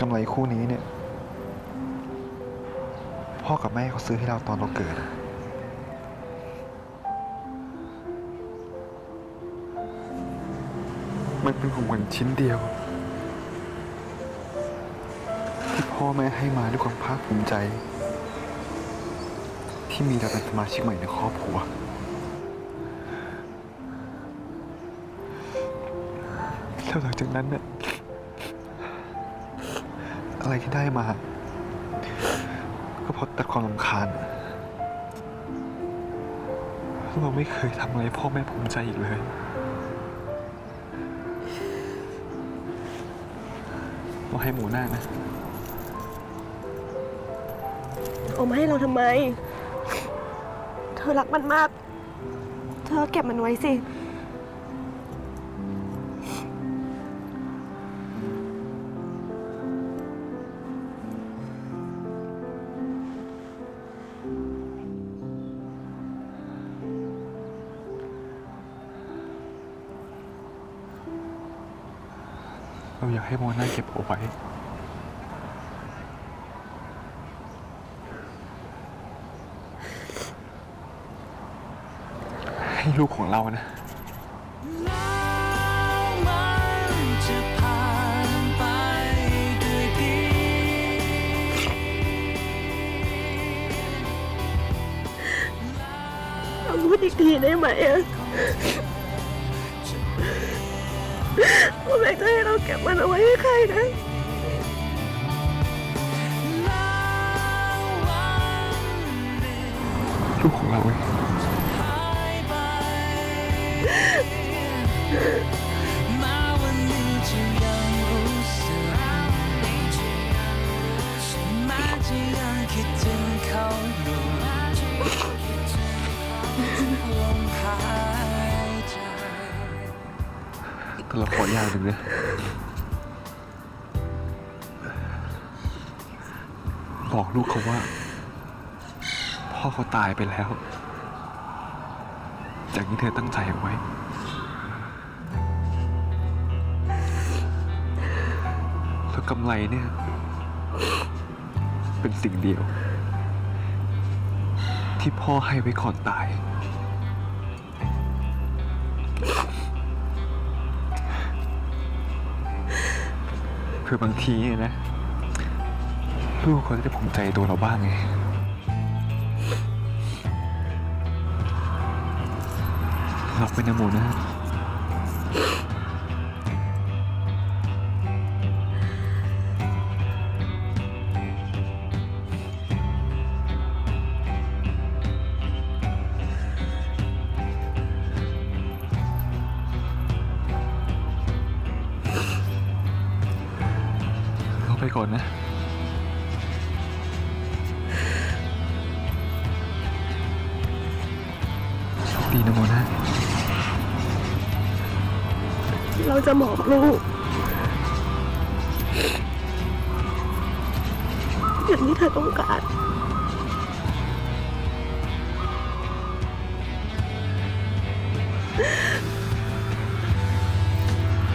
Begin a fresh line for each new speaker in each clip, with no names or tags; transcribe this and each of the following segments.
กำไรคู่นี้เนี่ย พ่อกับแม่เขาซื้อให้เราตอนเราเกิด มันเป็นของขวัญชิ้นเดียว ที่พ่อแม่ให้มาด้วยความภาคภูมิใจ ที่มีเราเป็นสมาชิกใหม่ในครอบครัว แล้วหลังจากนั้นเนี่ยอะไรที่ได้มา ก็เพราะตัดความรำคาญเราไม่เคยทำอะไรให้พ่อแม่ภูมิใจอีกเลยเราให้หมูหน้านะ
เอามาให้เราทำไม เธอรักมันมาก เธอเก็บมันไว้สิ
เราอยากให้โมนาเก็บเอาไว้ให้ลูกของเรานะ
แล้วมันจะผ่านไปด้วยดี
เราพูดอีกทีได้ไหมอะว่าแม่จะให้เรา นะ
แล้ววันหนึ่ง
ลูกของเราเอง
หายไปมาวันนี้จะยังรู้สึกแม้จะยังคิดถึงเขาอยู่ลมหายใจ
แต่เราขออย่างหนึ่ง บอกลูกเขาว่า พ่อเขาตายไปแล้วอย่างที่เธอตั้งใจเอาไว้ แล้วกำไรเนี่ย เป็นสิ่งเดียว ที่พ่อให้ไว้ก่อนตายเพื่อบางทีเนี่ยนะ ลูกเขาจะได้ภูมิใจตัวเราบ้างไงรับไปนะหมูนะ เราไปก่อนนะ โชคดีนโมนะ
เราจะบอกลูกอย่างที่เธอต้องการ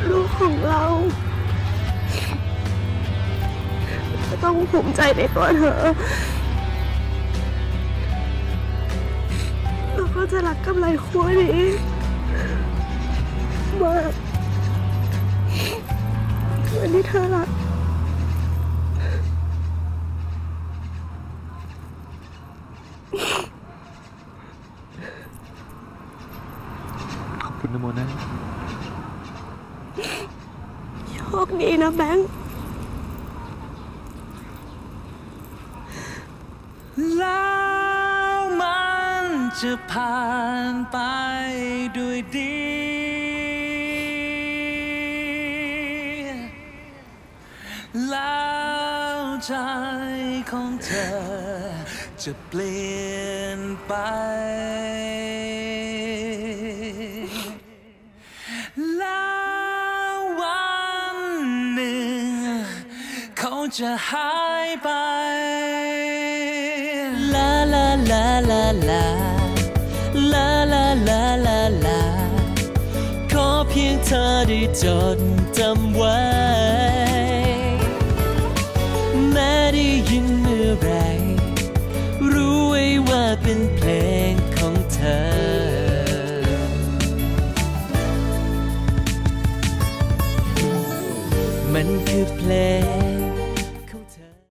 ลูกของเราจะต้องภูมิใจในตัวเธอ จะรักกำไรคู่นี้มากเหมือนที่เธอรัก
ขอบคุณนะโมนะ
โชคดีนะแบงค์
แล้วมัน จะผ่านไปด้วยดี แล้วใจของเธอ จะเปลี่ยนไป แล้ววันหนึ่ง เขาจะหายไปลาลาล เธอได้จดจำไว้ แม้ได้ยินเมื่อไร รู้ไว้ว่าเป็นเพลงของเธอมันคือเพลง